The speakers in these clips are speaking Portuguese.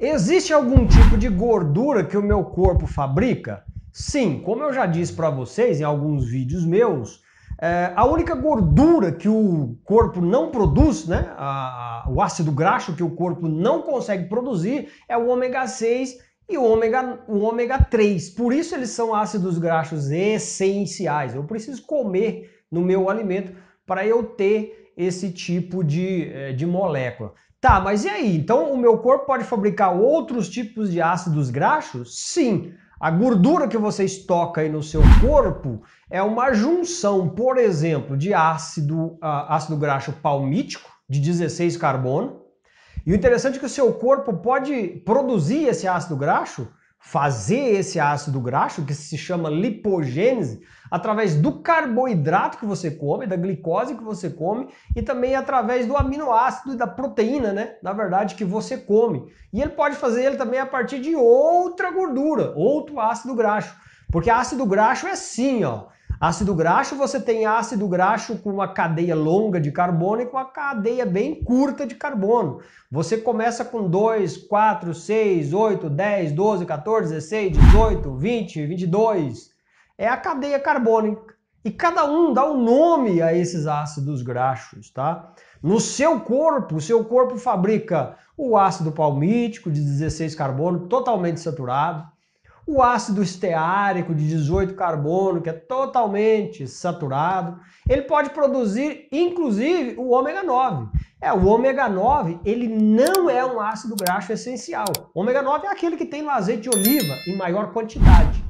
Existe algum tipo de gordura que o meu corpo fabrica? Sim, como eu já disse para vocês em alguns vídeos meus, é, a única gordura que o corpo não produz, né, a, a, o ácido graxo que o corpo não consegue produzir é o ômega 6 e o ômega, o ômega 3. Por isso eles são ácidos graxos essenciais. Eu preciso comer no meu alimento para eu ter esse tipo de, é, de molécula. Tá, mas e aí? Então o meu corpo pode fabricar outros tipos de ácidos graxos? Sim. A gordura que você estoca aí no seu corpo é uma junção, por exemplo, de ácido, uh, ácido graxo palmítico, de 16 carbono. E o interessante é que o seu corpo pode produzir esse ácido graxo fazer esse ácido graxo, que se chama lipogênese, através do carboidrato que você come, da glicose que você come e também através do aminoácido e da proteína, né? Na verdade, que você come. E ele pode fazer ele também a partir de outra gordura, outro ácido graxo. Porque ácido graxo é assim, ó. Ácido graxo, você tem ácido graxo com uma cadeia longa de carbono e com uma cadeia bem curta de carbono. Você começa com 2, 4, 6, 8, 10, 12, 14, 16, 18, 20, 22. É a cadeia carbônica. E cada um dá um nome a esses ácidos graxos, tá? No seu corpo, o seu corpo fabrica o ácido palmítico de 16 carbono, totalmente saturado o ácido esteárico de 18 carbono, que é totalmente saturado. Ele pode produzir, inclusive, o ômega 9. É, o ômega 9, ele não é um ácido graxo essencial. O ômega 9 é aquele que tem no azeite de oliva em maior quantidade.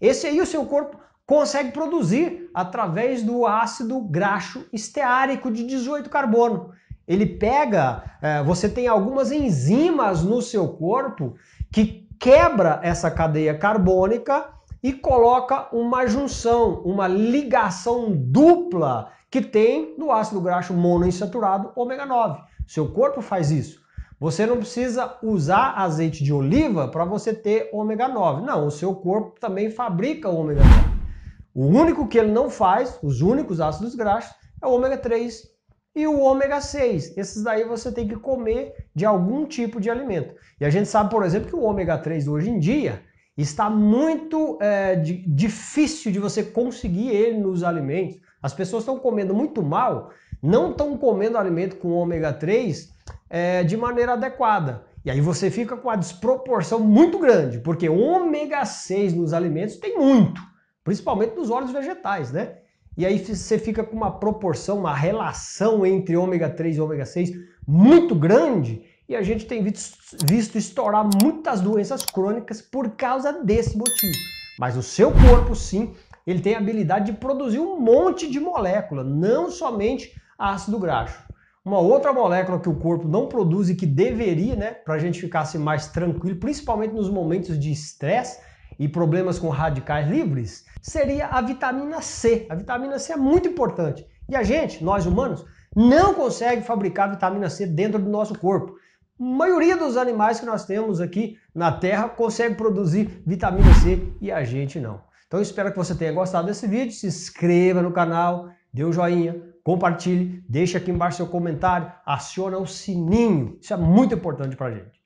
Esse aí o seu corpo consegue produzir através do ácido graxo esteárico de 18 carbono. Ele pega, é, você tem algumas enzimas no seu corpo que quebra essa cadeia carbônica e coloca uma junção, uma ligação dupla que tem no ácido graxo monoinsaturado ômega 9. Seu corpo faz isso. Você não precisa usar azeite de oliva para você ter ômega 9. Não, o seu corpo também fabrica ômega 9. O único que ele não faz, os únicos ácidos graxos, é o ômega 3 e o ômega 6. Esses daí você tem que comer de algum tipo de alimento. E a gente sabe, por exemplo, que o ômega 3 hoje em dia está muito é, difícil de você conseguir ele nos alimentos. As pessoas estão comendo muito mal, não estão comendo alimento com ômega 3 é, de maneira adequada. E aí você fica com a desproporção muito grande, porque ômega 6 nos alimentos tem muito, principalmente nos óleos vegetais, né? E aí você fica com uma proporção, uma relação entre ômega 3 e ômega 6 muito grande e a gente tem visto, estourar muitas doenças crônicas por causa desse motivo. Mas o seu corpo, sim, ele tem a habilidade de produzir um monte de molécula, não somente ácido graxo. Uma outra molécula que o corpo não produz e que deveria, né, para a gente ficasse mais tranquilo, principalmente nos momentos de estresse, e problemas com radicais livres, seria a vitamina C. A vitamina C é muito importante. E a gente, nós humanos, não consegue fabricar vitamina C dentro do nosso corpo. A maioria dos animais que nós temos aqui na Terra consegue produzir vitamina C e a gente não. Então espero que você tenha gostado desse vídeo, se inscreva no canal, dê um joinha, compartilhe, deixe aqui embaixo seu comentário, aciona o sininho. Isso é muito importante para a gente.